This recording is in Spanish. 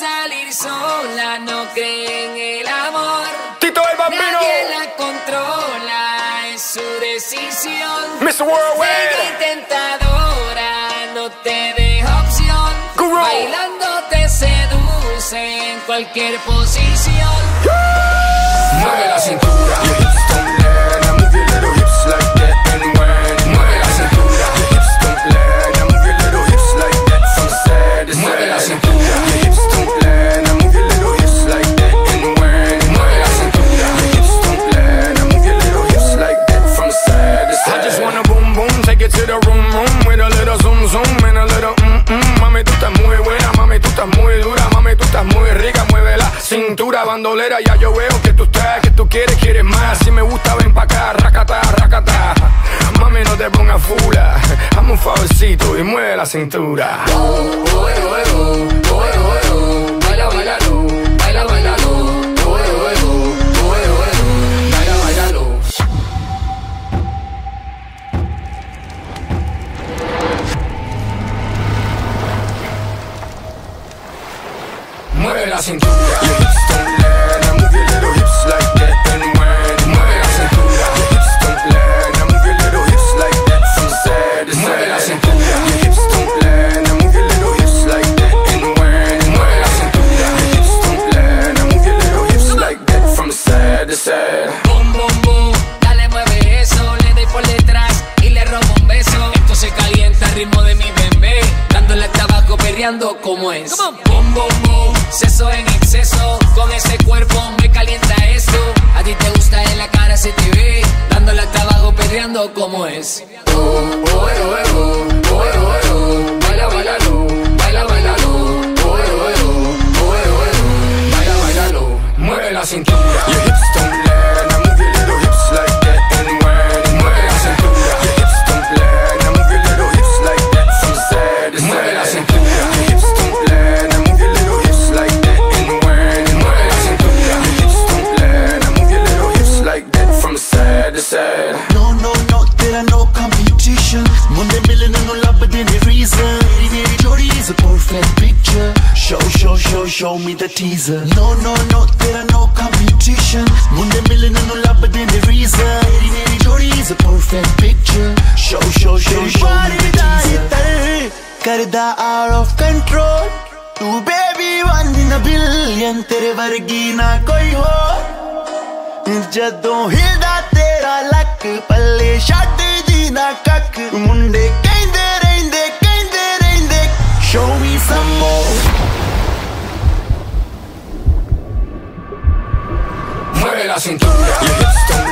salir sola, no cree en el amor. Tito el Bambino. Nadie la controla, es su decisión. Mr. Worldwide. Tentadora, no te deja opción. Guru. Bailando te seduce en cualquier posición. Mueve la cintura. Bandolera, ya yo veo que tú estás, que tú quieres, quieres más. Si me gusta ven pa' acá, racata, racata. Mami no te pongas fula, hazme un favorcito y mueve la cintura. Oh, oh, oh, oh, oh, cintura. Your hips don't lie, now move your little hips like that and when. Mueve la cintura. Your hips don't lie, now move your little hips like that from side to side. Mueve la cintura. Your hips don't lie, now move your little hips like that and when. Mueve la cintura. Your hips don't lie, now move your little hips like that from side to side. Boom, boom, boom. Dale, mueve eso. Le doy por detrás y le robo un beso. Esto se calienta al ritmo de mi bebé. Dándole hasta abajo, perreando como es. Boom, boom, Seso en exceso. Con ese cuerpo me calienta esto. A ti te gusta en la cara, se te ve. Dándole hasta abajo, perreando como es. Oh, oh, oh, oh, show me the teaser No, no, no, there are no competition Munde millen nu labbe de reason Teri meri jodi is a perfect picture Show, show, show, show me the teaser Karda out of control तू baby one in billion तेरे वर्गी ना कोई हो जदों हिलदा तेरा लक पल्ले छड़ la cintura. Your hips don't